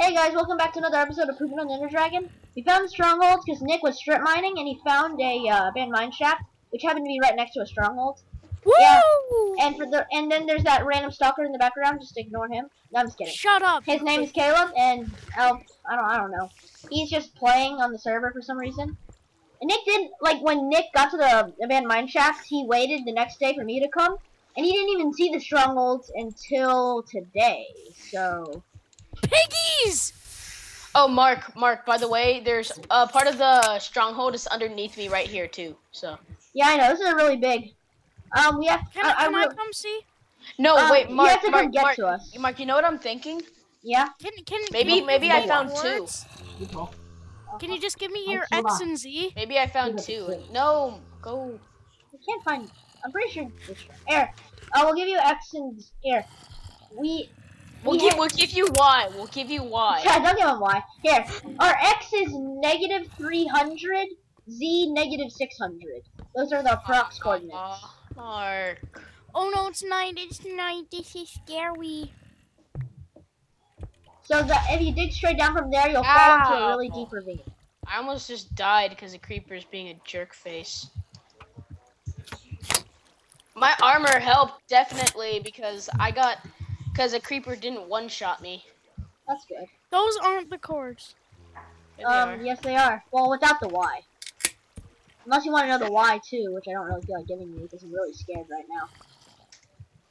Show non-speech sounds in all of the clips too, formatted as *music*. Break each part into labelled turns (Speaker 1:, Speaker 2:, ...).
Speaker 1: Hey guys, welcome back to another episode of Pooping on the Ender Dragon. We found the strongholds because Nick was strip mining and he found a uh, abandoned mine shaft, which happened to be right next to a stronghold.
Speaker 2: Woo!
Speaker 1: Yeah. And for the and then there's that random stalker in the background. Just ignore him. No, I'm just kidding.
Speaker 2: Shut up.
Speaker 1: His name is Caleb, and oh, I don't I don't know. He's just playing on the server for some reason. And Nick didn't like when Nick got to the abandoned mine shaft. He waited the next day for me to come, and he didn't even see the strongholds until today. So
Speaker 2: Piggies!
Speaker 3: Oh, Mark, Mark. By the way, there's uh, part of the stronghold is underneath me right here too. So
Speaker 1: yeah, I know this is really big. Um, we have.
Speaker 2: Can,
Speaker 1: I, I
Speaker 2: can I,
Speaker 1: will-
Speaker 2: come see?
Speaker 3: no,
Speaker 1: Um,
Speaker 3: wait,
Speaker 1: you
Speaker 3: Mark,
Speaker 1: have to come get
Speaker 3: Mark,
Speaker 1: to us.
Speaker 3: Mark. You know what I'm thinking?
Speaker 1: yeah.
Speaker 2: Can can
Speaker 3: Maybe-
Speaker 2: can you
Speaker 3: maybe
Speaker 2: give
Speaker 3: I found
Speaker 2: your
Speaker 3: two.
Speaker 2: Can you just give me your X and Z?
Speaker 3: Maybe I found two. No, go.
Speaker 1: I can't find. I'm pretty sure. Here, I will give you X and here. We.
Speaker 3: We'll
Speaker 1: we
Speaker 3: give we'll give you Y. We'll give you Y. *laughs*
Speaker 1: Yeah, don't give him Y. Here, our X is negative 300, Z negative 600. Those are the prox coordinates.
Speaker 3: Uh, Mark.
Speaker 2: Oh no, it's night. It's night. This is scary.
Speaker 1: So the, if you dig straight down from there, you'll fall into a really deep ravine.
Speaker 3: I almost just died because the creeper's being a jerk face. My armor helped definitely because I got because a creeper didn't one shot me.
Speaker 1: That's good.
Speaker 2: Those aren't the cords.
Speaker 3: There they
Speaker 1: Um,
Speaker 3: are.
Speaker 1: yes, they are. Well, without the Y. Unless you want to know the Y too, which I don't really feel like giving you because I'm really scared right now.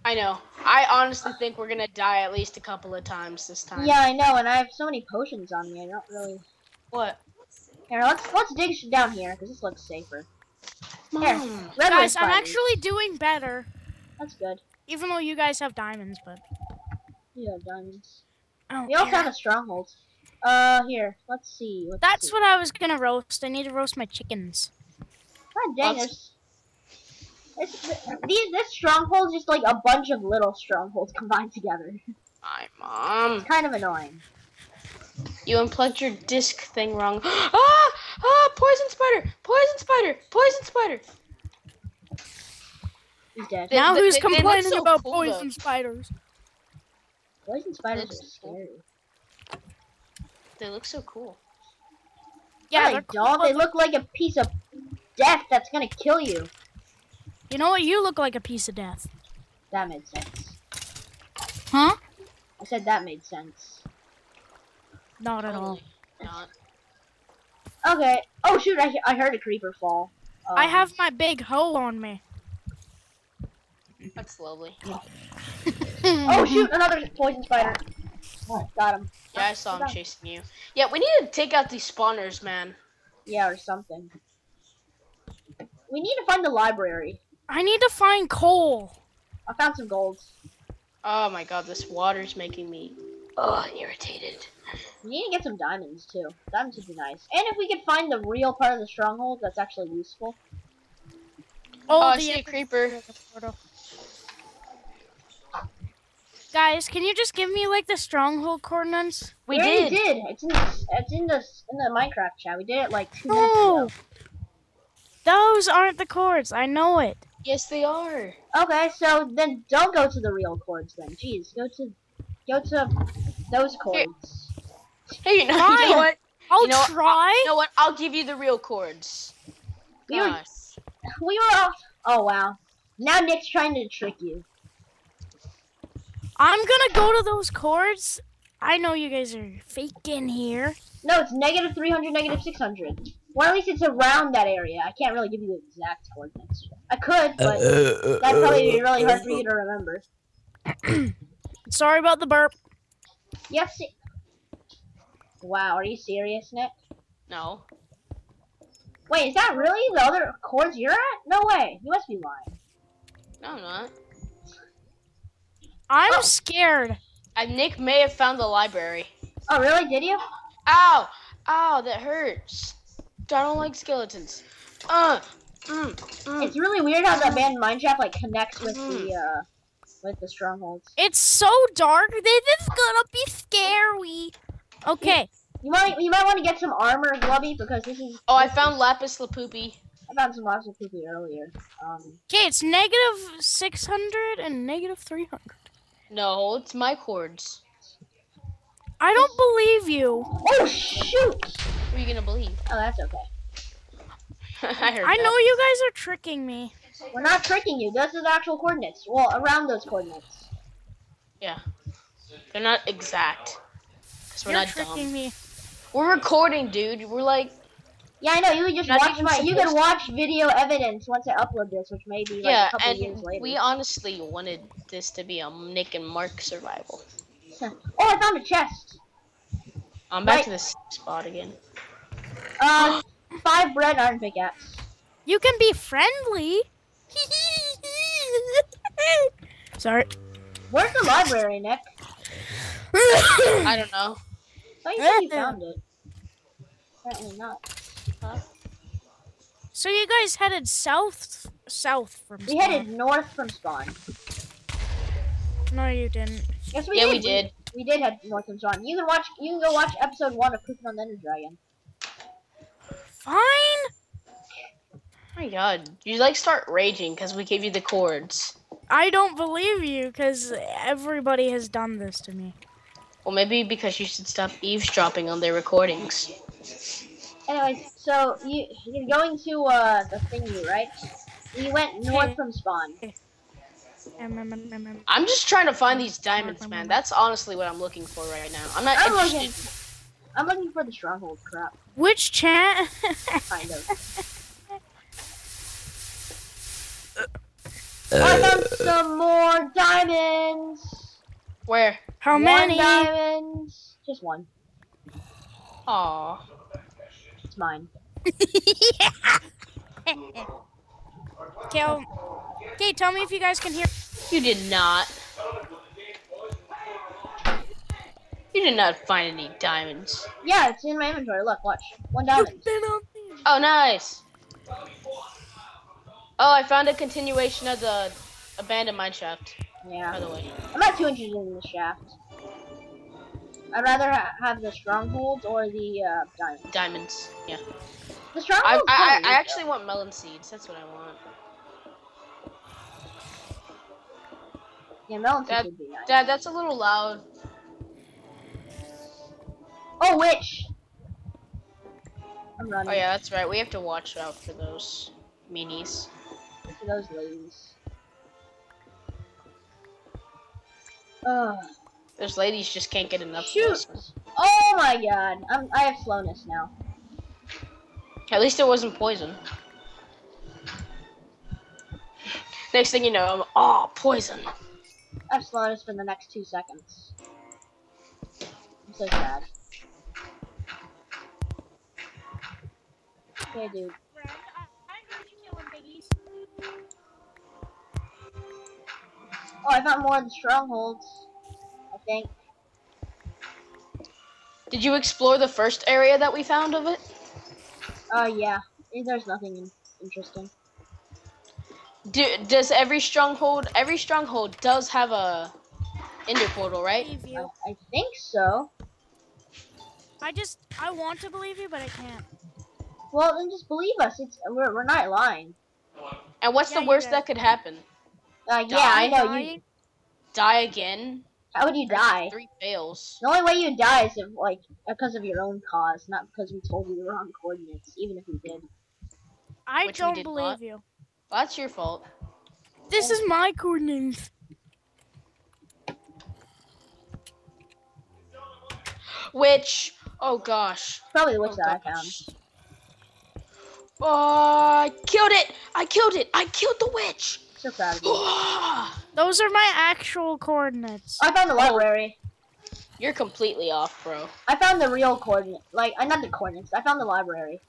Speaker 3: I know. I honestly think we're gonna die at least a couple of times this time.
Speaker 1: Yeah, I know, and I have so many potions on me. I don't really.
Speaker 3: What?
Speaker 1: Here, let's let's dig down here because this looks safer. Here,
Speaker 3: Mom.
Speaker 1: red
Speaker 2: Guys, I'm actually doing better.
Speaker 1: That's good.
Speaker 2: Even though you guys have diamonds, but
Speaker 1: You have diamonds.
Speaker 2: I don't
Speaker 1: We also
Speaker 2: care.
Speaker 1: have a stronghold. Uh, here, let's see. Let's
Speaker 2: That's
Speaker 1: see.
Speaker 2: what I was gonna roast. I need to roast my chickens.
Speaker 1: God dang,
Speaker 3: Let's-
Speaker 1: there's, it's, these, this stronghold's just like a bunch of little strongholds combined together.
Speaker 3: My mom.
Speaker 1: It's kind of annoying.
Speaker 3: You unplugged your disc thing wrong. *gasps* ah! Ah! Poison spider! Poison spider! Poison spider!
Speaker 1: He's dead.
Speaker 3: They-
Speaker 2: now
Speaker 3: they-
Speaker 2: who's
Speaker 3: they- they look
Speaker 2: complaining
Speaker 3: so
Speaker 2: about
Speaker 3: cool,
Speaker 2: poison spiders?
Speaker 1: Poison spiders are scary.
Speaker 3: They look so cool.
Speaker 2: Yeah,
Speaker 1: No,
Speaker 2: they're
Speaker 1: they
Speaker 2: cool,
Speaker 1: don't. They look like a piece of death that's gonna kill you.
Speaker 2: You know what? You look like a piece of death.
Speaker 1: That made sense.
Speaker 2: Huh?
Speaker 1: I said that made sense.
Speaker 2: Not at all.
Speaker 3: Not.
Speaker 1: Okay. Oh shoot! I, I heard a creeper fall.
Speaker 2: I
Speaker 1: Um,
Speaker 2: have my big hoe on me.
Speaker 3: That's lovely. *laughs*
Speaker 1: Oh mm-hmm. shoot! Another poison spider. Got him.
Speaker 3: Yeah, I saw him chasing you. Yeah, we need to take out these spawners, man.
Speaker 1: Yeah, or something. We need to find the library.
Speaker 2: I need to find coal.
Speaker 1: I found some gold.
Speaker 3: Oh my god, this water's making me oh irritated.
Speaker 1: We need to get some diamonds too. Diamonds would be nice. And if we could find the real part of the stronghold, that's actually useful.
Speaker 3: Oh, oh I
Speaker 2: the
Speaker 3: see a creeper.
Speaker 2: Portal. Guys, can you just give me like the stronghold coordinates?
Speaker 3: We
Speaker 1: already
Speaker 3: did.
Speaker 1: did. It's in the it's in the in the Minecraft chat. We did it like two minutes
Speaker 2: No,
Speaker 1: ago.
Speaker 2: those aren't the cords. I know it.
Speaker 3: Yes, they are.
Speaker 1: Okay, so then don't go to the real cords then. Jeez, go to go to those cords.
Speaker 3: Hey, you know, you know what?
Speaker 2: I'll
Speaker 3: You know what?
Speaker 2: try.
Speaker 3: You know what? I'll give you the real cords.
Speaker 1: We were, we were off. Oh wow. Now Nick's trying to trick you.
Speaker 2: I'm gonna go to those cords. I know you guys are faking here.
Speaker 1: No, it's negative 300, negative 600. Well, at least it's around that area. I can't really give you the exact coordinates. I could, but uh, uh, uh, that'd probably be really hard for you to remember. *clears throat*
Speaker 2: Sorry about the burp.
Speaker 1: Yes. Wow, are you serious, Nick?
Speaker 3: No.
Speaker 1: Wait, is that really the other cords you're at? No way. You must be lying.
Speaker 3: No, I'm not.
Speaker 2: I'm
Speaker 1: Oh.
Speaker 2: scared.
Speaker 3: Uh, Nick may have found the library.
Speaker 1: Oh, really? Did you?
Speaker 3: Ow! Ow, that hurts. I don't like skeletons. Uh, mm, mm.
Speaker 1: It's really weird how the abandoned mineshaft like connects with
Speaker 3: Mm-hmm.
Speaker 1: the uh with the strongholds.
Speaker 2: It's so dark. This is gonna be scary. Okay.
Speaker 1: You might you might want to get some armor, Glubby, because this is.
Speaker 3: Oh, I found
Speaker 1: is-
Speaker 3: lapis lapupi.
Speaker 1: I found some lapis of poopy earlier. Um,
Speaker 2: Okay, it's negative 600 and negative 300.
Speaker 3: No, it's my cords.
Speaker 2: I don't believe you.
Speaker 1: Oh shoot!
Speaker 3: What are you gonna believe?
Speaker 1: Oh, that's okay. *laughs*
Speaker 3: I heard
Speaker 2: I
Speaker 3: that.
Speaker 2: know you guys are tricking me.
Speaker 1: We're not tricking you. Those are the actual coordinates. Well, around those coordinates.
Speaker 3: Yeah. They're not exact. Cause we're
Speaker 2: You're
Speaker 3: not
Speaker 2: tricking
Speaker 3: dumb.
Speaker 2: me.
Speaker 3: We're recording, dude. We're like,
Speaker 1: Yeah, I know. You can just
Speaker 3: Not
Speaker 1: watch my. You can watch video evidence once I upload this, which may be like
Speaker 3: yeah,
Speaker 1: a couple
Speaker 3: and
Speaker 1: years later.
Speaker 3: we honestly wanted this to be a Nick and Mark survival. *laughs*
Speaker 1: oh, I found a chest.
Speaker 3: I'm back
Speaker 1: Right.
Speaker 3: to this spot again.
Speaker 1: Uh, *gasps* five bread iron pickaxe.
Speaker 2: You can be friendly. *laughs* Sorry.
Speaker 1: Where's the library, Nick? *laughs*
Speaker 3: I don't know.
Speaker 1: I thought you said you found it. Apparently not.
Speaker 2: So you guys headed south, south from. Spawn.
Speaker 1: We headed north from spawn.
Speaker 2: No, you didn't.
Speaker 1: Yes, we
Speaker 3: Yeah,
Speaker 1: did.
Speaker 3: we did.
Speaker 1: We did head north from spawn. You can watch. You can go watch episode one of Cooking on the Ender Dragon.
Speaker 2: Fine.
Speaker 3: Oh my god. You like start raging because we gave you the cords.
Speaker 2: I don't believe you because everybody has done this to me.
Speaker 3: Well, maybe because you should stop eavesdropping on their recordings.
Speaker 1: Anyways, so you you're going to uh the thingy, right? You went north from spawn.
Speaker 3: I'm just trying to find these diamonds, man. That's honestly what I'm looking for right now. I'm not
Speaker 1: I'm
Speaker 3: interested.
Speaker 1: looking. I'm looking for the stronghold crap,
Speaker 2: Which chat?
Speaker 1: kind of. *laughs* I found some more diamonds.
Speaker 3: Where?
Speaker 2: How
Speaker 1: One
Speaker 2: many?
Speaker 1: diamonds. Just one.
Speaker 3: Aw.
Speaker 1: It's mine. *laughs*
Speaker 2: Okay, okay, tell me if you guys can hear.
Speaker 3: You did not. You did not find any diamonds.
Speaker 1: Yeah, it's in my inventory. Look, watch. One diamond.
Speaker 3: Oh, nice. Oh, I found a continuation of the abandoned mine shaft.
Speaker 1: Yeah.
Speaker 3: By the way.
Speaker 1: I'm not too interested in the shaft. I'd rather ha- have the stronghold or the uh, diamond.
Speaker 3: Diamonds. Yeah.
Speaker 1: The
Speaker 3: I,
Speaker 1: stronghold.
Speaker 3: I, I actually want melon seeds. That's what I want.
Speaker 1: Yeah, melon seeds would be nice.
Speaker 3: Dad, that's a little loud.
Speaker 1: Oh, witch! I'm running
Speaker 3: Oh yeah, that's right. We have to watch out for those minis.
Speaker 1: for those ladies. Ugh.
Speaker 3: Those ladies just can't get enough.
Speaker 1: Shoot! Oh my god. I'm, I have slowness now.
Speaker 3: At least it wasn't poison. Next thing you know, I'm oh poison.
Speaker 1: I have slowness for the next two seconds. I'm so sad. Okay, dude. Oh, I found more of the strongholds. I think.
Speaker 3: Did you explore the first area that we found of it?
Speaker 1: Uh, yeah. There's nothing interesting.
Speaker 3: Do, does every stronghold every stronghold does have a ender portal, right?
Speaker 1: I,
Speaker 2: you.
Speaker 1: I think so.
Speaker 2: I just I want to believe you, but I can't.
Speaker 1: Well, then just believe us. It's we're, we're not lying.
Speaker 3: And what's
Speaker 2: Yeah,
Speaker 3: the worst that could happen?
Speaker 1: Uh, yeah, I know. You,
Speaker 3: Die again?
Speaker 1: How would you die?
Speaker 3: Three fails.
Speaker 1: The only way you die is if, like, because of your own cause, not because we told you the wrong coordinates, even if we did.
Speaker 2: I
Speaker 3: Which
Speaker 2: don't
Speaker 3: did
Speaker 2: believe
Speaker 3: not.
Speaker 2: you.
Speaker 3: Well, that's your fault.
Speaker 2: This is my coordinates.
Speaker 3: Which oh gosh.
Speaker 1: Probably the witch
Speaker 3: Oh,
Speaker 1: that I found.
Speaker 3: gosh. Oh, I killed it! I killed it! I killed the witch!
Speaker 1: So proud of you. *sighs*
Speaker 3: Ah.
Speaker 2: Those are my actual coordinates.
Speaker 1: I found the library.
Speaker 3: You're completely off, bro.
Speaker 1: I found the real coordinate. Like, uh, not the coordinates. I found the library.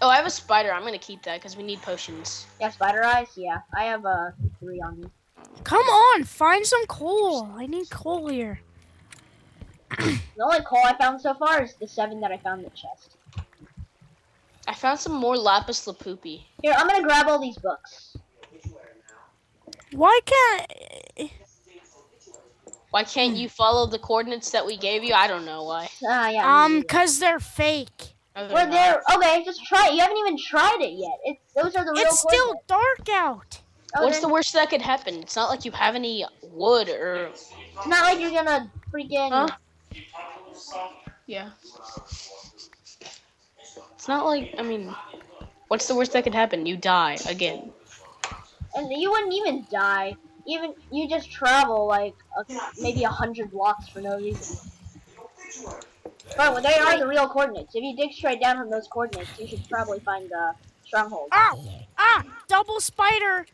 Speaker 3: Oh, I have a spider. I'm gonna keep that because we need potions.
Speaker 1: Yeah, spider eyes. Yeah, I have uh three on me.
Speaker 2: Come on, find some coal. I need coal here.
Speaker 1: The only coal I found so far is the seven that I found in the chest.
Speaker 3: I found some more lapis lapupi.
Speaker 1: Here, I'm gonna grab all these books.
Speaker 2: Why can't?
Speaker 3: Why can't you follow the coordinates that we gave you? I don't know why.
Speaker 1: Ah, yeah.
Speaker 2: Um, cause they're fake.
Speaker 3: No, they're
Speaker 1: We're Okay, just try it. You haven't even tried it yet. It's those are the real
Speaker 2: It's still dark out.
Speaker 1: Oh,
Speaker 3: What's the worst that could happen? It's not like you have any wood or.
Speaker 1: It's not like you're gonna freaking.
Speaker 3: Huh? Yeah. It's not like I mean, what's the worst that could happen? You die again.
Speaker 1: And you wouldn't even die. Even you just travel like a, maybe a hundred blocks for no reason. But well, they are the real coordinates. If you dig straight down from those coordinates, you should probably find the stronghold.
Speaker 2: Ah! Ah! Double spider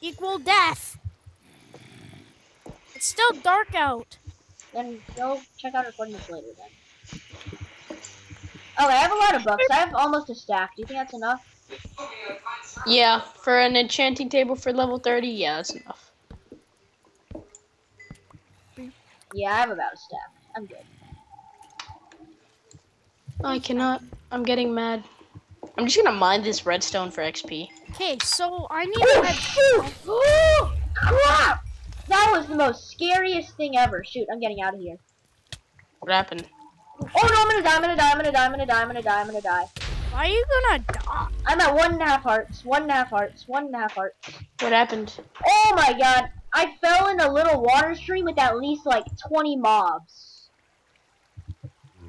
Speaker 2: equal death. It's still dark out.
Speaker 1: Then go check out our coordinates later then. Okay, I have a lot of books. I have almost a stack. Do you think that's enough?
Speaker 3: Yeah, for an enchanting table for level 30, yeah, that's enough.
Speaker 1: Yeah, I have about a stack. I'm good.
Speaker 3: I cannot. I'm getting mad. I'm just gonna mine this redstone for XP.
Speaker 2: Okay, so I need to
Speaker 1: Oh
Speaker 2: head.
Speaker 1: shoot! Oh crap! That was the most scariest thing ever. Shoot, I'm getting out of here.
Speaker 3: What happened?
Speaker 1: Oh no, I'm gonna die, I'm gonna die, I'm gonna die, I'm gonna die, I'm gonna die, I'm gonna die.
Speaker 2: Why are you gonna die?
Speaker 1: I'm at one and a half hearts, one and a half hearts, one and a half hearts.
Speaker 3: What happened?
Speaker 1: Oh my god, I fell in a little water stream with at least like 20 mobs.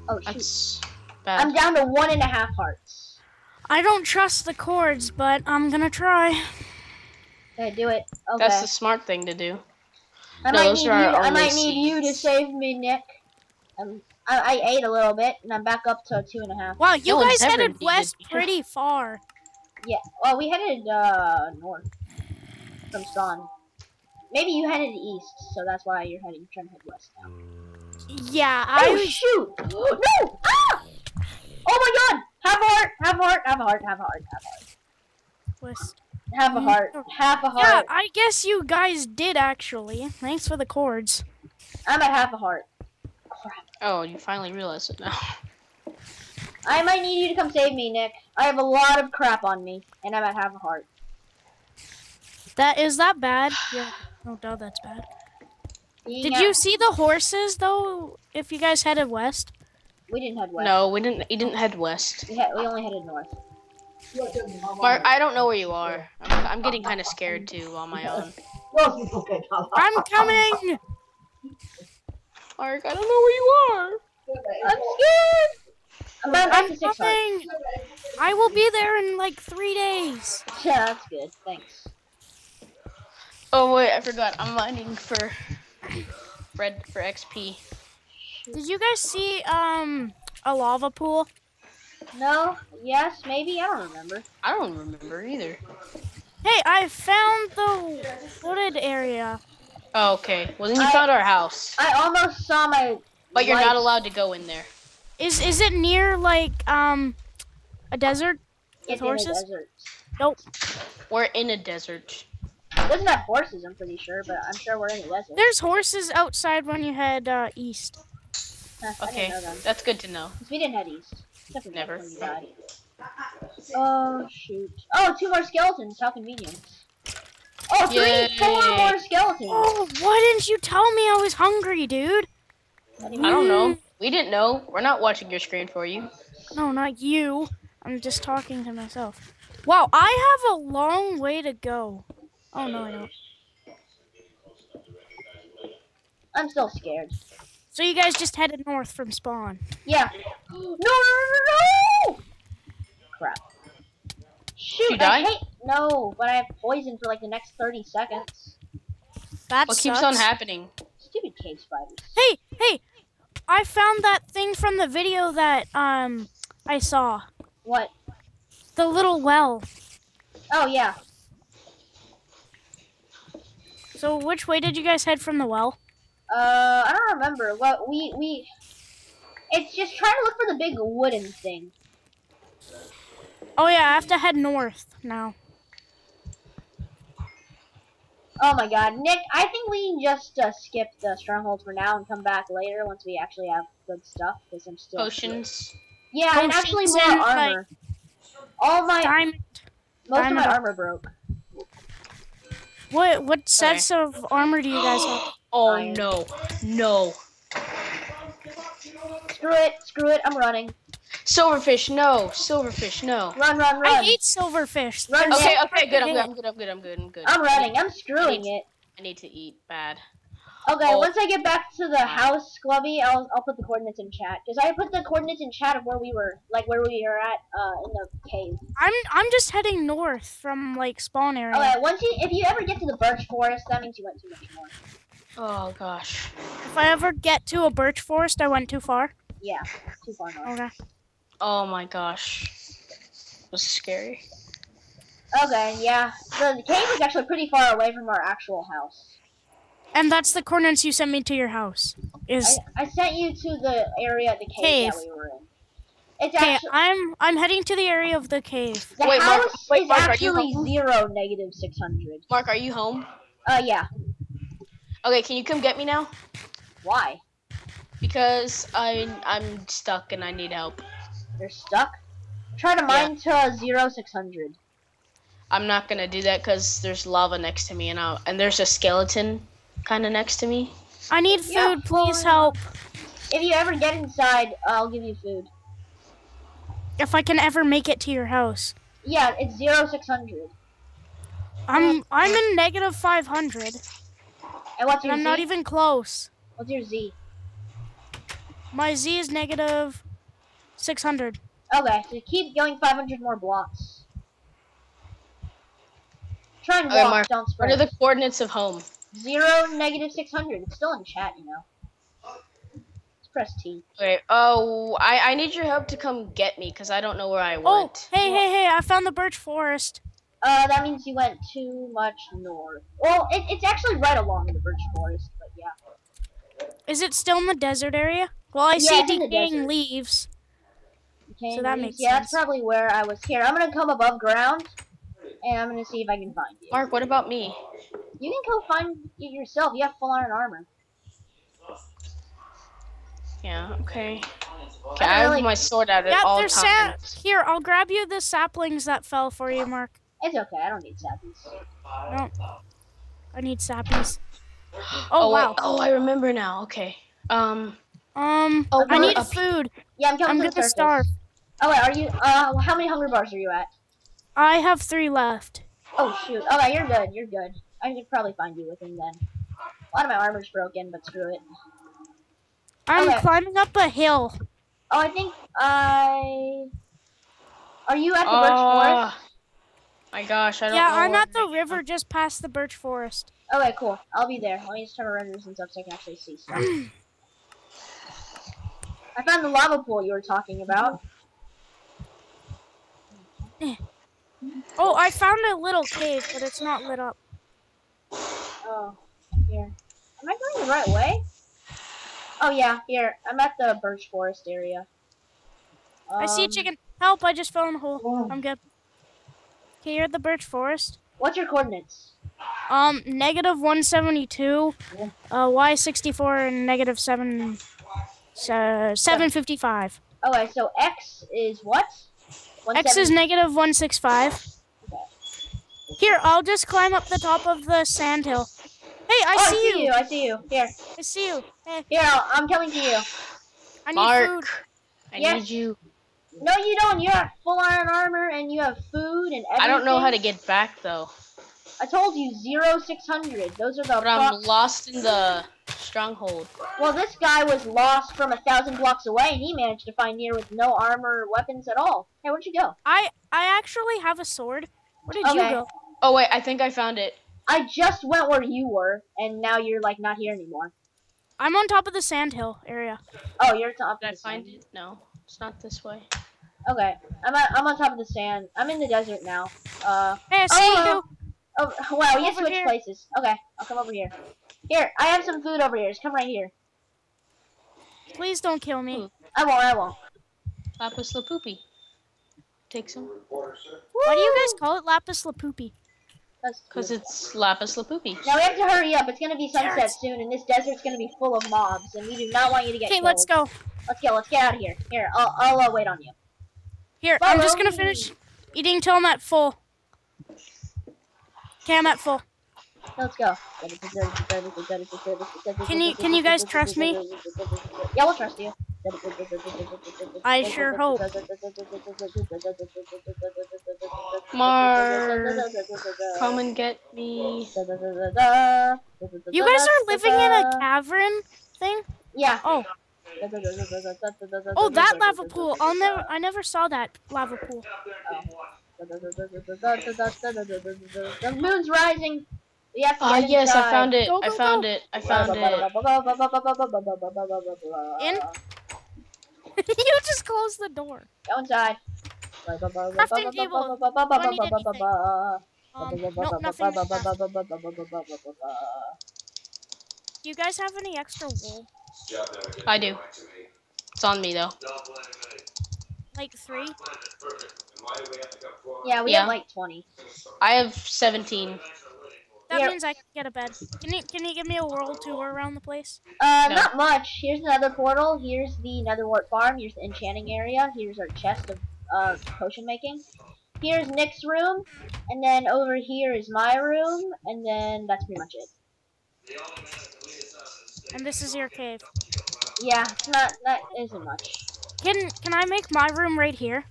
Speaker 1: Oh shoot.
Speaker 3: That's
Speaker 1: I'm down to one and a half hearts.
Speaker 2: I don't trust the cords, but I'm gonna try.
Speaker 1: Okay, do it. Okay.
Speaker 3: That's the smart thing to do.
Speaker 1: I
Speaker 3: no,
Speaker 1: might need you. I might
Speaker 3: only
Speaker 1: need you to save me, Nick. Um, I, I ate a little bit, and I'm back up to two and a half.
Speaker 2: Wow, you
Speaker 3: No
Speaker 2: guys headed west
Speaker 3: me.
Speaker 2: pretty far.
Speaker 1: Yeah. Well, we headed uh north from Spawn. Maybe you headed east, so that's why you're heading trying to head west now.
Speaker 2: Yeah, I
Speaker 1: oh shoot! *gasps* no! Ah! Oh my God! Have a heart! Have a heart! Have a heart! Have a heart! Have a heart!
Speaker 2: west.
Speaker 1: Have a heart! Half a heart.
Speaker 2: Yeah,
Speaker 1: heart!
Speaker 2: I guess you guys did actually. Thanks for the cords.
Speaker 1: I'm at half a heart. Crap.
Speaker 3: Oh, you finally realized it now.
Speaker 1: I might need you to come save me, Nick. I have a lot of crap on me, and I'm at half a heart.
Speaker 2: That is that bad? Yeah. No doubt that's bad.
Speaker 1: Being
Speaker 2: Did
Speaker 1: at-
Speaker 2: you see the horses though? If you guys headed west.
Speaker 1: We didn't head west.
Speaker 3: No, we didn't. He didn't head west.
Speaker 1: We, he- we only headed north.
Speaker 3: Mark, I don't know where you are. I'm, I'm getting kind of scared too on my own.
Speaker 2: I'm coming.
Speaker 3: Mark, I don't know where you are.
Speaker 1: I'm scared! I'm about
Speaker 2: I'm
Speaker 1: to six hearts.
Speaker 2: coming. I will be there in like three days.
Speaker 1: Yeah, that's good. Thanks.
Speaker 3: Oh wait, I forgot. I'm mining for red for XP.
Speaker 2: Did you guys see um a lava pool?
Speaker 1: No? Yes? Maybe? I don't remember.
Speaker 3: I don't remember either.
Speaker 2: Hey, I found the wooded area.
Speaker 3: Oh, okay. Well, then you
Speaker 1: I-
Speaker 3: found our house,
Speaker 1: I almost saw my.
Speaker 3: but you're not allowed to go in there.
Speaker 2: Is is it near like um a desert?
Speaker 1: It's
Speaker 2: With
Speaker 1: in the
Speaker 2: horses?
Speaker 1: desert.
Speaker 2: Nope.
Speaker 3: We're in a desert.
Speaker 1: Doesn't have horses, I'm pretty sure, but I'm sure we're in a desert.
Speaker 2: There's horses outside when you head uh, east.
Speaker 1: Huh,
Speaker 3: Okay,
Speaker 1: didn't know them.
Speaker 3: that's good to know.
Speaker 1: we didn't head east.
Speaker 3: Never.
Speaker 1: when we died. Oh, shoot. Oh, two more skeletons. How convenient. Oh, three, four
Speaker 3: Yay.
Speaker 1: more skeletons.
Speaker 2: Oh, why didn't you tell me I was hungry, dude?
Speaker 3: I don't know. Mm. We didn't know. We're not watching your screen for you.
Speaker 2: No, not you. I'm just talking to myself. Wow, I have a long way to go. Oh no, I don't.
Speaker 1: I'm still scared.
Speaker 2: So you guys just headed north from spawn.
Speaker 1: Yeah. *gasps* No, no, no, no, no! Crap. Shoot,
Speaker 3: you
Speaker 1: I
Speaker 3: die?
Speaker 1: hate- No, but I have poison for like the next 30 seconds.
Speaker 2: That
Speaker 3: What
Speaker 2: sucks.
Speaker 3: keeps on happening?
Speaker 1: Stupid cave spiders.
Speaker 2: Hey, hey! I found that thing from the video that um I saw.
Speaker 1: What?
Speaker 2: The little well.
Speaker 1: Oh, yeah.
Speaker 2: So which way did you guys head from the well?
Speaker 1: Uh, I don't remember. What we we. It's just trying to look for the big wooden thing.
Speaker 2: Oh yeah, I have to head north now.
Speaker 1: Oh my God, Nick! I think we can just uh, skip the stronghold for now and come back later once we actually have good stuff. Because I'm still
Speaker 3: Potions.
Speaker 1: Yeah, and actually
Speaker 2: Potions
Speaker 1: more
Speaker 2: and, like,
Speaker 1: armor. All my
Speaker 2: Diamond.
Speaker 1: most of my armor broke.
Speaker 2: What what sets of armor do you guys have? *gasps*
Speaker 3: Oh
Speaker 1: Iron.
Speaker 3: no, no.
Speaker 1: Screw it! Screw it! I'm running.
Speaker 3: Silverfish, no. Silverfish, no.
Speaker 1: Run! Run! Run!
Speaker 2: I hate silverfish.
Speaker 1: Run,
Speaker 3: Okay,
Speaker 2: so
Speaker 3: okay, good. I'm good. I'm good. I'm good. I'm good. I'm good.
Speaker 1: I'm running. I'm screwing it.
Speaker 3: I need to eat bad.
Speaker 1: Okay,
Speaker 3: Oh.
Speaker 1: once I get back to the house, Glubby, I'll I'll put the coordinates in chat. Cause I put the coordinates in chat of where we were, like where we were at, uh, in the cave.
Speaker 2: I'm I'm just heading north from like spawn area.
Speaker 1: Okay, once you, if you ever get to the birch forest, that means you went too much more.
Speaker 3: Oh gosh.
Speaker 2: If I ever get to a birch forest, I went too far.
Speaker 1: Yeah, too far north.
Speaker 2: Okay.
Speaker 3: Oh my gosh. It was scary.
Speaker 1: Okay, yeah, the, the cave is actually pretty far away from our actual house.
Speaker 2: And that's the coordinates you sent me to your house. Is
Speaker 1: I sent you to the area of the cave,
Speaker 2: Cave.
Speaker 1: that we were in. It's
Speaker 2: okay.
Speaker 1: actually
Speaker 2: I'm I'm heading to the area of the cave.
Speaker 1: the
Speaker 3: Wait, Mark-
Speaker 1: house
Speaker 3: wait,
Speaker 1: is
Speaker 3: Mark, you
Speaker 1: actually
Speaker 3: home?
Speaker 1: zero negative six hundred.
Speaker 3: Mark, are you home?
Speaker 1: Uh, yeah.
Speaker 3: Okay, can you come get me now?
Speaker 1: Why?
Speaker 3: Because I I'm stuck and I need help.
Speaker 1: You're stuck. Try to
Speaker 3: Yeah.
Speaker 1: mine to zero six hundred.
Speaker 3: I'm not gonna do that because there's lava next to me and I'll, and there's a skeleton kind of next to me.
Speaker 2: I need
Speaker 1: Yeah,
Speaker 2: food. Please
Speaker 1: well-
Speaker 2: help.
Speaker 1: If you ever get inside, I'll give you food.
Speaker 2: If I can ever make it to your house.
Speaker 1: Yeah, it's zero six hundred.
Speaker 2: I'm I'm in negative 500.
Speaker 1: And what's
Speaker 2: And
Speaker 1: your
Speaker 2: I'm
Speaker 1: Z?
Speaker 2: not even close.
Speaker 1: What's your Z?
Speaker 2: My Z is negative 600.
Speaker 1: Okay, so keep going 500 more blocks. Try and
Speaker 3: Okay,
Speaker 1: walk,
Speaker 3: Mark,
Speaker 1: don't
Speaker 3: What are the coordinates of home?
Speaker 1: Zero, negative 600. It's still in chat, you know. Just press T.
Speaker 3: Wait, Oh, I I need your help to come get me because I don't know where I
Speaker 2: Oh,
Speaker 3: went.
Speaker 2: hey, hey, hey! I found the birch forest.
Speaker 1: Uh, that means you went too much north. Well, it, it's actually right along the birch forest, but yeah.
Speaker 2: Is it still in the desert area? Well, I
Speaker 1: Yeah,
Speaker 2: see
Speaker 1: the
Speaker 2: decaying leaves.
Speaker 1: Okay,
Speaker 2: So that
Speaker 1: leaves-
Speaker 2: makes
Speaker 1: Yeah, that's probably where I was here. I'm gonna come above ground, and I'm gonna see if I can find you.
Speaker 3: Mark, what about me?
Speaker 1: You can go find it yourself. You have full iron armor.
Speaker 3: Yeah. Okay.
Speaker 1: I
Speaker 3: Okay, I have
Speaker 1: really-
Speaker 3: my sword out at
Speaker 2: Yeah,
Speaker 3: all
Speaker 2: there's sa-
Speaker 3: times.
Speaker 2: Here, I'll grab you the saplings that fell for you, Mark.
Speaker 1: It's okay. I don't need sappies.
Speaker 2: No, I need sappies. *gasps*
Speaker 3: Oh,
Speaker 2: Oh,
Speaker 3: wait.
Speaker 2: wow.
Speaker 3: Oh, I remember now. Okay. Um.
Speaker 2: Um,
Speaker 3: Oh,
Speaker 2: I need
Speaker 3: up-
Speaker 2: food.
Speaker 1: Yeah, I'm coming
Speaker 2: I'm
Speaker 1: to the
Speaker 2: gonna starve.
Speaker 1: Oh wait, are you? Uh, how many hunger bars are you at?
Speaker 2: I have three left.
Speaker 1: Oh shoot. Oh, okay, you're good. You're good. I could probably find you within then. A lot of my armor's broken, but screw it.
Speaker 2: I'm
Speaker 1: Okay.
Speaker 2: climbing up a hill.
Speaker 1: Oh, I think I. Are you at the birch forest?
Speaker 3: Oh, my gosh, I don't
Speaker 2: Yeah,
Speaker 3: know.
Speaker 2: I'm at the
Speaker 3: I-
Speaker 2: river just past the birch forest.
Speaker 1: Okay, cool. I'll be there. Let me just turn my renders and stuff so I can actually see stuff. *clears throat* I found the lava pool you were talking about.
Speaker 2: Oh, I found a little cave, but it's not lit up.
Speaker 1: Oh, here. Am I going the right way? Oh yeah, here. I'm at the birch forest area.
Speaker 2: I see a
Speaker 1: Um,
Speaker 2: chicken. Help, I just fell in a hole.
Speaker 1: Oh.
Speaker 2: I'm good. Okay, you're at the birch forest.
Speaker 1: What's your coordinates?
Speaker 2: Um, negative 172, uh, Y64, and negative 7, uh, 755.
Speaker 1: Okay, so X is what?
Speaker 2: X is negative 165. Here, I'll just climb up the top of the sand hill. Hey, I
Speaker 1: oh,
Speaker 2: see,
Speaker 1: I see
Speaker 2: you.
Speaker 1: you. I see you. Here,
Speaker 2: I see you. Hey,
Speaker 1: here. I'll, I'm coming to you.
Speaker 2: I need
Speaker 3: Mark,
Speaker 2: food.
Speaker 3: I
Speaker 1: Yes.
Speaker 3: need you.
Speaker 1: No, you don't. You have full iron armor and you have food and everything.
Speaker 3: I don't know how to get back though.
Speaker 1: I told you zero six hundred. Those are the.
Speaker 3: But I'm lost in the stronghold.
Speaker 1: well, this guy was lost from a thousand blocks away, and he managed to find near with no armor or weapons at all. Hey, where'd you go?
Speaker 2: I I actually have a sword. Where did you go?
Speaker 3: Oh wait, I think I found it.
Speaker 1: I just went where you were, and now you're like not here anymore.
Speaker 2: I'm on top of the sand hill area.
Speaker 1: Oh, you're top.
Speaker 3: Did I
Speaker 1: of the
Speaker 3: find
Speaker 1: sand.
Speaker 3: it? No, it's not this way.
Speaker 1: Okay, I'm at, I'm on top of the sand. I'm in the desert now. Uh.
Speaker 2: Hey, I see
Speaker 1: Oh,
Speaker 2: you.
Speaker 1: Oh wow, we
Speaker 2: Over
Speaker 1: switched
Speaker 2: here.
Speaker 1: places. Okay, I'll come over here. Here, I have some food over here. Just come right here.
Speaker 2: Please don't kill me.
Speaker 1: I won't. I won't.
Speaker 3: Lapis Lapoopy. Take some.
Speaker 2: Why do you guys call it lapis lapupi?
Speaker 1: That's
Speaker 3: Cause it's Lapis Lapoopy.
Speaker 1: Now we have to hurry up. It's gonna be sunset
Speaker 2: Carrots.
Speaker 1: soon, and this desert's gonna be full of mobs, and we do not want you to get
Speaker 2: Okay, let's go.
Speaker 1: Let's go. Let's get out of here. Here, I'll, I'll uh, wait on you.
Speaker 2: Here, I'm just gonna
Speaker 1: me.
Speaker 2: finish eating till I'm at full. Okay, I'm at full.
Speaker 1: Let's go.
Speaker 2: Can you- can you guys trust me?
Speaker 1: Yeah, we'll trust you.
Speaker 2: I sure hope.
Speaker 3: Mark, Come and get me.
Speaker 2: You guys are living in a cavern thing?
Speaker 1: Yeah.
Speaker 2: Oh, oh, that lava pool. I'll never. I never saw that lava pool.
Speaker 1: The moon's rising. We have to
Speaker 3: Ah,
Speaker 1: get
Speaker 3: yes, I found it.
Speaker 2: Go,
Speaker 3: I found
Speaker 2: go.
Speaker 3: it. I found it.
Speaker 2: In? *laughs* you just closed the door.
Speaker 1: Go inside.
Speaker 2: Crafting table. Do I need anything? Um, no, nothing. Do you guys have any extra wool?
Speaker 3: I do. It's on me though.
Speaker 2: Like three?
Speaker 1: Yeah, we
Speaker 3: Yeah.
Speaker 1: have like 20.
Speaker 3: I have 17.
Speaker 2: That
Speaker 1: Here.
Speaker 2: means I can get a bed. Can you can you give me a world tour around the place?
Speaker 1: Uh,
Speaker 3: No.
Speaker 1: not much. Here's another portal. Here's the Netherwart farm. Here's the enchanting area. Here's our chest of uh, potion making. Here's Nick's room, and then over here is my room, and then that's pretty much it.
Speaker 2: And this is your cave.
Speaker 1: Yeah, it's not that isn't much.
Speaker 2: Can can I make my room right here?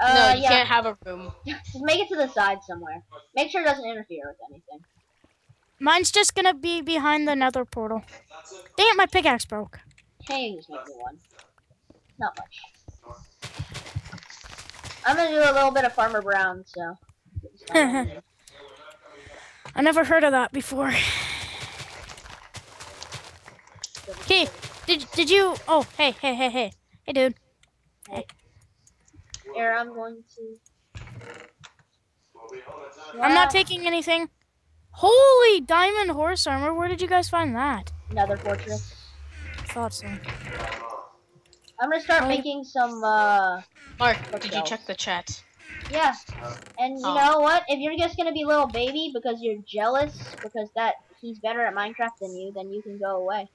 Speaker 1: Uh,
Speaker 3: no, you
Speaker 1: yeah,
Speaker 3: can't have a room. *laughs*
Speaker 1: just make it to the side somewhere. Make sure it doesn't interfere with anything.
Speaker 2: Mine's just gonna be behind the nether portal. Dang it, my pickaxe broke.
Speaker 1: Make me one. Not much. I'm gonna do a little bit of Farmer Brown, so. *laughs*
Speaker 2: I never heard of that before. Hey, did did you? Oh, hey, hey, hey, hey, hey, dude. Hey.
Speaker 1: Here, I'm going to.
Speaker 2: I'm not taking anything. Holy diamond horse armor! Where did you guys find that?
Speaker 1: Another fortress.
Speaker 2: Thought so.
Speaker 1: I'm gonna start
Speaker 2: Oh.
Speaker 1: making some, uh,
Speaker 3: Mark, did you check the chat?
Speaker 1: yeah. And you
Speaker 3: Oh.
Speaker 1: know what? If you're just gonna be little baby because you're jealous because that he's better at Minecraft than you, then you can go away.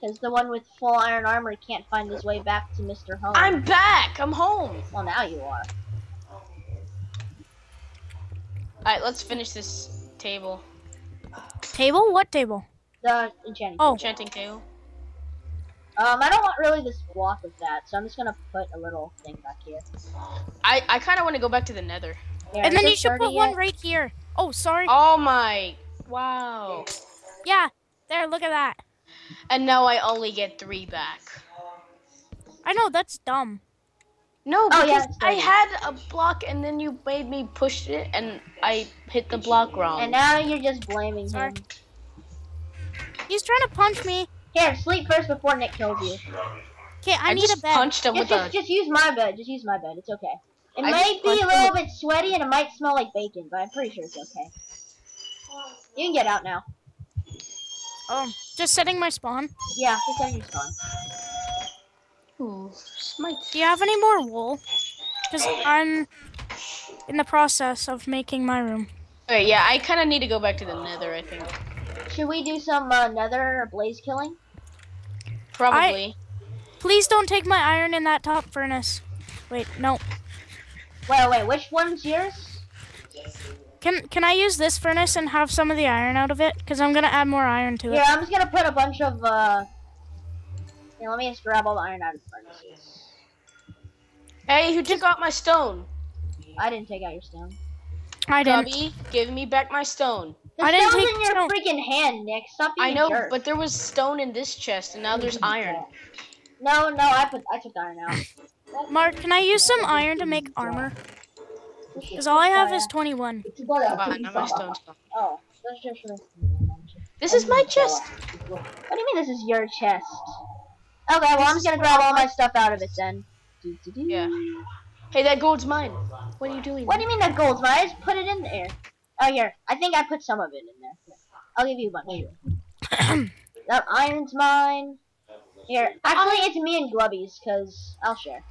Speaker 1: Because the one with full iron armor can't find his way back to Mr. Home.
Speaker 3: I'm back. I'm home.
Speaker 1: Well, now you are.
Speaker 3: All right, let's finish this table.
Speaker 2: Table? What table?
Speaker 1: The enchanting.
Speaker 2: Oh.
Speaker 3: Enchanting table.
Speaker 1: Um, I don't want really this block of that, so I'm just gonna put a little thing back here.
Speaker 3: I I kind of want to go back to the Nether.
Speaker 1: Here,
Speaker 2: And then you should
Speaker 1: dirty
Speaker 2: put one right here. Oh, sorry.
Speaker 3: Oh my! Wow.
Speaker 2: Yeah, there. Look at that.
Speaker 3: And now I only get three back.
Speaker 2: I know that's dumb.
Speaker 3: No,
Speaker 1: Oh,
Speaker 3: because
Speaker 1: yeah,
Speaker 3: I had a block and then you made me push it and I hit the block wrong.
Speaker 1: And now you're just blaming
Speaker 2: Sorry.
Speaker 1: him.
Speaker 2: He's trying to punch me.
Speaker 1: Here, sleep first before Nick kills you.
Speaker 2: Okay, I,
Speaker 3: I
Speaker 2: need
Speaker 3: just
Speaker 2: a bed.
Speaker 3: punched him
Speaker 1: Just,
Speaker 3: with
Speaker 1: just,
Speaker 3: a.
Speaker 1: just use my bed. Just use my bed. It's okay. It
Speaker 3: I
Speaker 1: might be a little bit sweaty and it might smell like bacon, but I'm pretty sure it's okay. You can get out now.
Speaker 2: Oh, just setting my spawn.
Speaker 1: Yeah, just setting your spawn.
Speaker 3: Ooh, smite.
Speaker 2: Do you have any more wool? Because I'm in the process of making my room.
Speaker 3: Okay, yeah, I kind of need to go back to the Nether. I think
Speaker 1: Should we do some uh, nether or blaze killing?
Speaker 3: probably.
Speaker 2: Please don't take my iron in that top furnace. Wait, no.
Speaker 1: Wait, wait, which one's yours?
Speaker 2: Can can I use this furnace and have some of the iron out of it? Because I'm gonna add more iron to it.
Speaker 1: Yeah, I'm just gonna put a bunch of, uh... Here, let me just grab all the iron out of the furnaces.
Speaker 3: Hey, who took out my stone?
Speaker 1: I didn't take out your stone.
Speaker 2: I didn't.
Speaker 3: Gubby, give me back my stone.
Speaker 1: The
Speaker 2: I didn't
Speaker 1: stone's
Speaker 2: take
Speaker 1: in your
Speaker 2: stone.
Speaker 1: freaking hand, Nick. Stop being
Speaker 3: I know,
Speaker 1: jerk.
Speaker 3: but there was stone in this chest, and now there's iron.
Speaker 1: No, no, I put I took the iron out. *laughs*
Speaker 2: Mark, can I use some iron to make armor? Because all I have is 21.
Speaker 3: Wow, now my stone's gone.
Speaker 1: Oh, that's just for
Speaker 3: This is my chest.
Speaker 1: What do you mean this is your chest? Okay, well I'm just gonna grab all my stuff out of it then.
Speaker 3: Yeah. Hey, that gold's mine. What are you doing?
Speaker 1: What do you mean that gold's mine? I just put it in there. Oh here, I think I put some of it in there. Here, I'll give you a bunch. *clears throat* that iron's mine. Here, actually it's me and Glubby's, cause I'll share.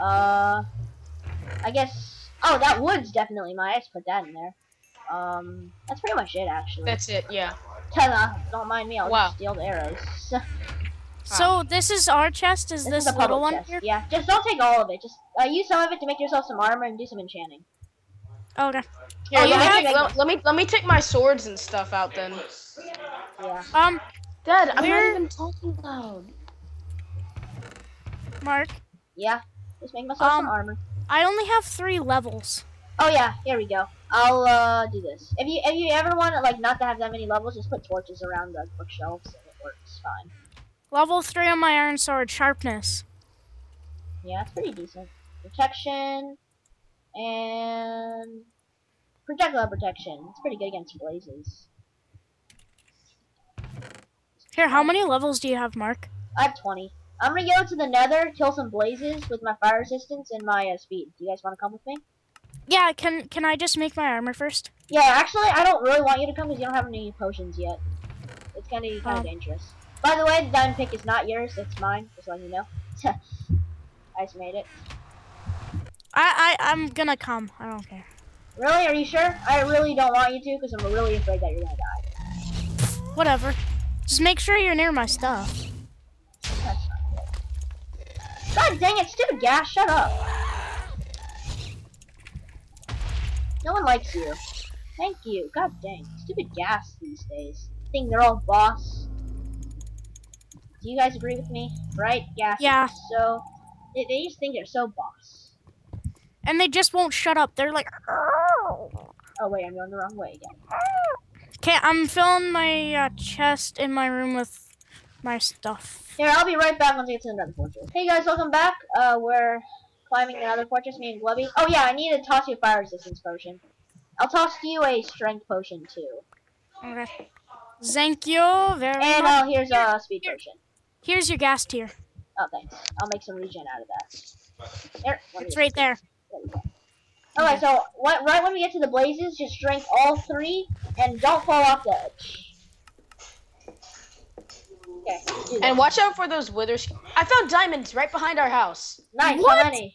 Speaker 1: Uh, I guess. Oh, that wood's definitely mine. I just put that in there. Um, that's pretty much it actually.
Speaker 3: That's it. Yeah.
Speaker 1: Ta-da, don't mind me. I'll
Speaker 3: Wow.
Speaker 1: just steal the arrows. *laughs*
Speaker 2: So this is our chest. Is
Speaker 1: This
Speaker 2: this,
Speaker 1: is the
Speaker 2: little
Speaker 1: public
Speaker 2: one
Speaker 1: chest.
Speaker 2: here?
Speaker 1: Yeah, just don't take all of it. Just uh, use some of it to make yourself some armor and do some enchanting.
Speaker 2: Okay.
Speaker 3: Here,
Speaker 1: Oh,
Speaker 3: let,
Speaker 1: you
Speaker 3: me
Speaker 1: have-
Speaker 3: take, let, let me let me take my swords and stuff out then.
Speaker 1: Yeah.
Speaker 2: Um,
Speaker 3: Dad, I'm
Speaker 2: Where-
Speaker 3: not even talking loud.
Speaker 2: Mark,
Speaker 1: Yeah. Just make myself some
Speaker 2: Um,
Speaker 1: armor.
Speaker 2: I only have three levels.
Speaker 1: Oh yeah, here we go. I'll uh do this. If you if you ever want to like not to have that many levels, just put torches around the bookshelves and it works fine.
Speaker 2: Level three on my iron sword, sharpness.
Speaker 1: Yeah, it's pretty decent. Protection and projectile protection. It's pretty good against blazes.
Speaker 2: Here, how many levels do you have, Mark?
Speaker 1: I have 20. I'm gonna go to the nether, kill some blazes with my fire resistance and my uh, speed. Do you guys want to come with me?
Speaker 2: Yeah, can can I just make my armor first?
Speaker 1: Yeah, actually, I don't really want you to come because you don't have any potions yet. It's gonna be kind of
Speaker 2: Oh.
Speaker 1: dangerous. By the way, the diamond pick is not yours, it's mine, just letting you know. *laughs* I just made it.
Speaker 2: I I I'm gonna come. I don't care.
Speaker 1: Really? Are you sure? I really don't want you to because I'm really afraid that you're gonna die.
Speaker 2: Whatever. Just make sure you're near my stuff.
Speaker 1: That's not good. God dang it, stupid ghast, shut up. No one likes you. Thank you. God dang. Stupid ghast these days. Think they're all boss. Do you guys agree with me? Right? Yeah.
Speaker 2: Yeah.
Speaker 1: So they, they just think they're so boss.
Speaker 2: And they just won't shut up. They're like,
Speaker 1: Oh wait, I'm going the wrong way again.
Speaker 2: okay, I'm filling my uh, chest in my room with my stuff.
Speaker 1: Here, I'll be right back once I get to another fortress. Hey guys, welcome back. Uh, we're climbing another fortress, me and Glubby. Oh yeah, I need to toss you a fire resistance potion. I'll toss you a strength potion too.
Speaker 2: Okay. Thank you very
Speaker 1: And
Speaker 2: much.
Speaker 1: uh, here's a speed
Speaker 2: Here.
Speaker 1: potion.
Speaker 2: Here's your ghast tear.
Speaker 1: Oh, thanks. I'll make some regen out of that. There.
Speaker 2: It's
Speaker 1: just-
Speaker 2: right there.
Speaker 1: there we go. Alright, so what, right when we get to the blazes, just drink all three and don't fall off the edge. Okay,
Speaker 3: And watch out for those withers. I found diamonds right behind our house.
Speaker 1: Nice,
Speaker 2: What?
Speaker 1: how many?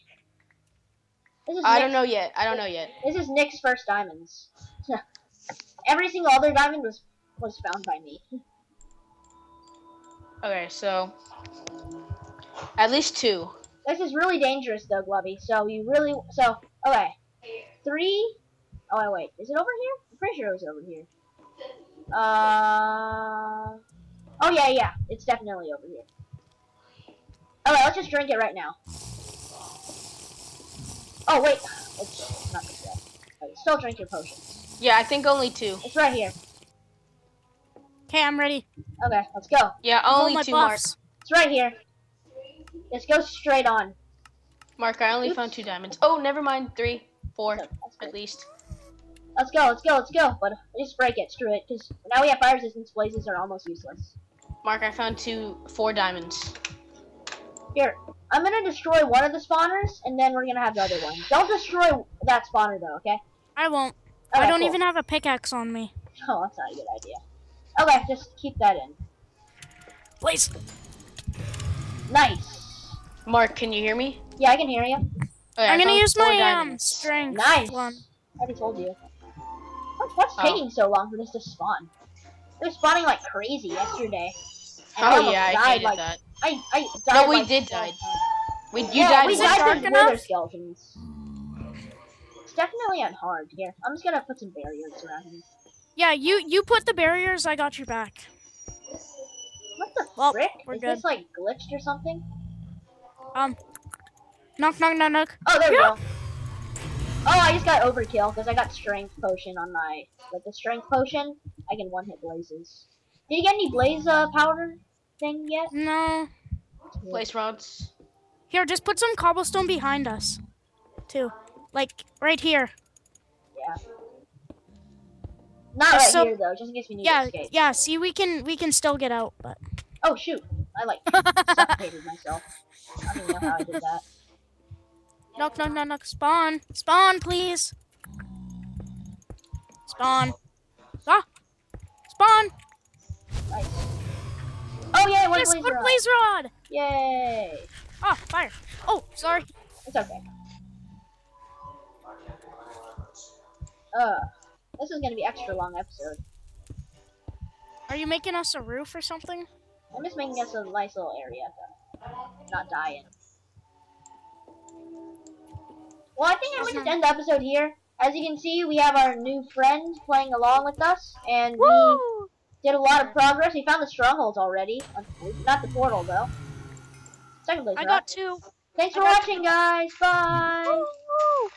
Speaker 1: This is
Speaker 3: I
Speaker 1: Nick's-
Speaker 3: don't know yet. I don't know yet.
Speaker 1: This is Nick's first diamonds. *laughs* Every single other diamond was was found by me. *laughs*
Speaker 3: Okay, so at least two.
Speaker 1: This is really dangerous though, Glubby. So you really so okay. Three oh wait, is it over here? I'm pretty sure it was over here. Uh Oh yeah, yeah. It's definitely over here. Alright, let's just drink it right now. Oh wait. It's not. Okay, still drink your potion.
Speaker 3: Yeah, I think only two.
Speaker 1: It's right here.
Speaker 2: Okay, I'm ready.
Speaker 1: Okay, let's go.
Speaker 3: Yeah,
Speaker 2: Hold
Speaker 3: only
Speaker 2: my
Speaker 3: two, Mark.
Speaker 2: buffs.
Speaker 1: It's right here. Just go straight on.
Speaker 3: Mark, I only
Speaker 1: Oops.
Speaker 3: found two diamonds. Oh, never mind. Three, four,
Speaker 1: That's good.
Speaker 3: at least.
Speaker 1: Let's go, let's go, let's go. But just break it, screw it, because now we have fire resistance. Blazes are almost useless.
Speaker 3: Mark, I found two, four diamonds.
Speaker 1: Here, I'm gonna destroy one of the spawners, and then we're gonna have the other one. Don't destroy that spawner though, okay?
Speaker 2: I won't. I don't
Speaker 1: cool.
Speaker 2: even have a pickaxe on me.
Speaker 1: Oh, that's not a good idea. Okay, just keep that in.
Speaker 2: Please.
Speaker 1: Nice.
Speaker 3: Mark, can you hear me?
Speaker 1: Yeah, I can hear you.
Speaker 3: Okay, I
Speaker 2: I'm gonna use my um strength
Speaker 1: Nice.
Speaker 2: one.
Speaker 1: I already told you. What, what's
Speaker 3: Oh.
Speaker 1: taking so long for this to spawn? It was spawning like crazy yesterday. And
Speaker 3: Oh
Speaker 1: almost
Speaker 3: yeah, I hated
Speaker 1: like,
Speaker 3: that.
Speaker 1: I, I died
Speaker 3: No, we
Speaker 1: like,
Speaker 3: did die. We, you
Speaker 1: yeah,
Speaker 3: died.
Speaker 1: we died
Speaker 2: dark
Speaker 1: to wither skeletons. It's definitely on hard. Here, I'm just gonna put some barriers around him.
Speaker 2: Yeah, you you put the barriers. I got your back.
Speaker 1: What the
Speaker 2: Well,
Speaker 1: frick?
Speaker 2: we're
Speaker 1: Is
Speaker 2: good.
Speaker 1: this like glitched or something?
Speaker 2: Um. Knock knock knock knock.
Speaker 1: Oh, there
Speaker 2: Yeah.
Speaker 1: we go. Oh, I just got overkill because I got strength potion on my like the strength potion. I can one hit blazes. Did you get any blaze uh, powder thing yet?
Speaker 2: No.
Speaker 3: Blaze rods.
Speaker 2: Here, just put some cobblestone behind us. Too. Like right here.
Speaker 1: Yeah. Not right
Speaker 2: so-
Speaker 1: here though, just in case we need
Speaker 2: Yeah,
Speaker 1: to escape.
Speaker 2: yeah. See, we can we can still get out, but
Speaker 1: Oh shoot! I like suffocated myself. I don't know how I did that. *laughs*
Speaker 2: knock knock knock knock. Spawn, spawn, please. Spawn. Ah. Spawn.
Speaker 1: Nice. Oh yay! One
Speaker 2: Yes,
Speaker 1: blaze rod.
Speaker 2: blaze rod.
Speaker 1: Yay!
Speaker 2: Oh, fire. Oh, sorry.
Speaker 1: It's okay. Uh, this is gonna be extra long episode.
Speaker 2: Are you making us a roof or something?
Speaker 1: I'm just making us a nice little area to not dying. Well, I think I'm gonna just end the episode here. As you can see, we have our new friend playing along with us, and we did a lot of progress. We found the strongholds already. Not the portal, though. Second place,
Speaker 2: I got two.
Speaker 1: Thanks
Speaker 2: I
Speaker 1: for watching, guys. Bye.
Speaker 2: Woo!